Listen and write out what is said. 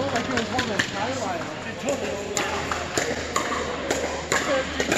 felt like it was one of those highlights. It totally.